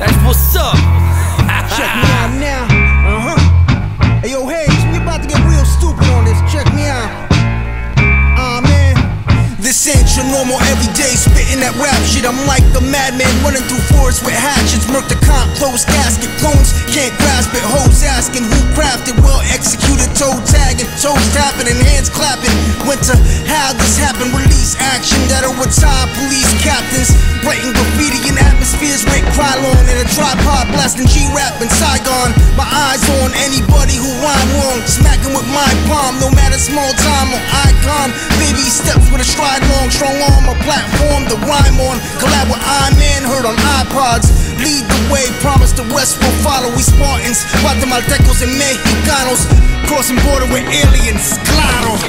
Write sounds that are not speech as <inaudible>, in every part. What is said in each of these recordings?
That's what's up. Check me out now. Uh huh. Hey, yo, Hayes, we about to get real stupid on this. Check me out. Ah, man. This ain't your normal everyday spitting that rap shit. I'm like the madman running through forests with hatchets. Murk the comp, closed casket. Clones can't grasp it. Hoes asking who crafted. Well executed, toe tagging, toes tapping, and hands clapping. Went to how this happened. Release action that'll retire police captains. Writing graffiti in atmospheres Krylon in a tripod blasting G-rap in Saigon. My eyes on anybody who rhyme wrong. Smacking with my palm, no matter small time or icon. Baby steps with a stride long, strong arm, a platform to rhyme on. Collab with I Man, heard on iPods. Lead the way, promise the rest will follow. We Spartans, Guatemaltecos and Mexicanos. Crossing border with aliens, claro.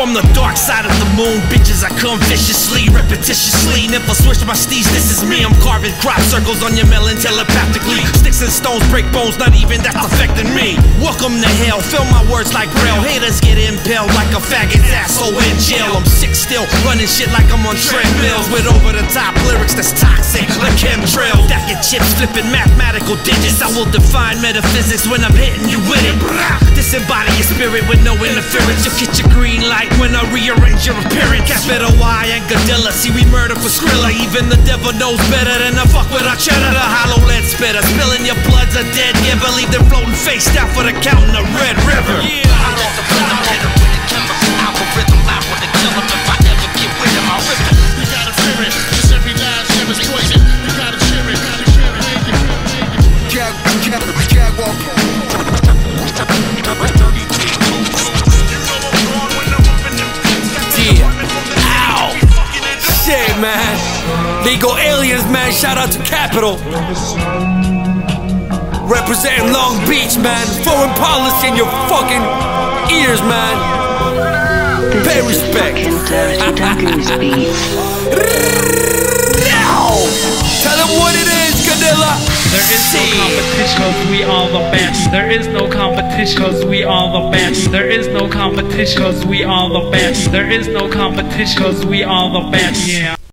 From the dark side of the moon, bitches, I come viciously, repetitiously. Never switch my steeds, this is me. I'm carving crop circles on your melon telepathically. Sticks and stones break bones, not even that's affecting me. Welcome to hell, fill my words like braille. Haters get impaled like a faggot's asshole in jail. I'm sick still, running shit like I'm on treadmills with over the top lyrics that's toxic, like chemtrails. Stack chips, flipping mathematical digits. I will define metaphysics when I'm hitting you with it. Disembody your spirit with no interference. You'll get your green light when I rearrange your appearance. Capitol I Man Godilla, see we murder for Skrilla. Even the devil knows better than to fuck with our cheddar. The hollow lead spitter, spilling your blood's a dead giver. Leave them floating face down for the count man. Legal aliens, man. Shout out to Capitol. Representing Long Beach, man. Foreign policy in your fucking ears, man. Pay respect. Now. <laughs> Tell them what it is, Godilla. There is no competition cause we all the best. There is no competition cause we all the best. There is no competition cause we all the best. There is no competition cause we all the best. Yeah.